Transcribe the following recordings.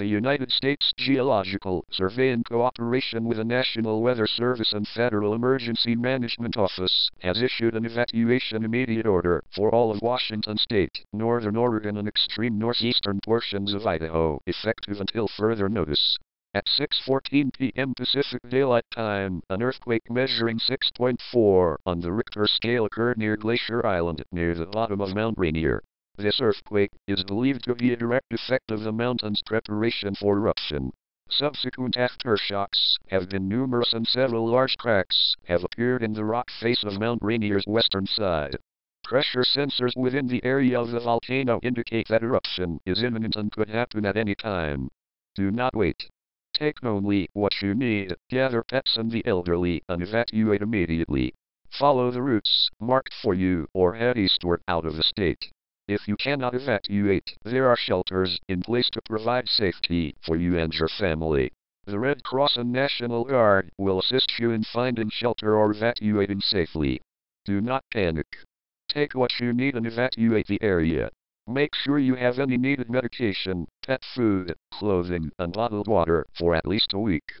The United States Geological Survey in cooperation with the National Weather Service and Federal Emergency Management Office has issued an evacuation immediate order for all of Washington state, northern Oregon and extreme northeastern portions of Idaho, effective until further notice. At 6.14 p.m. Pacific Daylight Time, an earthquake measuring 6.4 on the Richter scale occurred near Glacier Island, near the bottom of Mount Rainier. This earthquake is believed to be a direct effect of the mountain's preparation for eruption. Subsequent aftershocks have been numerous and several large cracks have appeared in the rock face of Mount Rainier's western side. Pressure sensors within the area of the volcano indicate that eruption is imminent and could happen at any time. Do not wait. Take only what you need, gather pets and the elderly, and evacuate immediately. Follow the routes marked for you or head eastward out of the state. If you cannot evacuate, there are shelters in place to provide safety for you and your family. The Red Cross and National Guard will assist you in finding shelter or evacuating safely. Do not panic. Take what you need and evacuate the area. Make sure you have any needed medication, pet food, clothing, and bottled water for at least a week.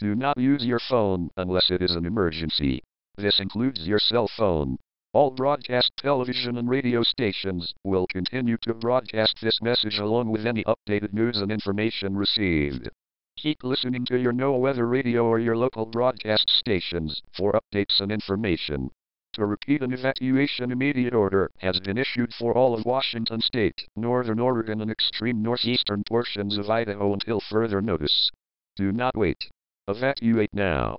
Do not use your phone unless it is an emergency. This includes your cell phone. All broadcast television and radio stations will continue to broadcast this message along with any updated news and information received. Keep listening to your NOAA Weather Radio or your local broadcast stations for updates and information. To repeat, an evacuation immediate order has been issued for all of Washington state, northern Oregon, and extreme northeastern portions of Idaho until further notice. Do not wait. Evacuate now.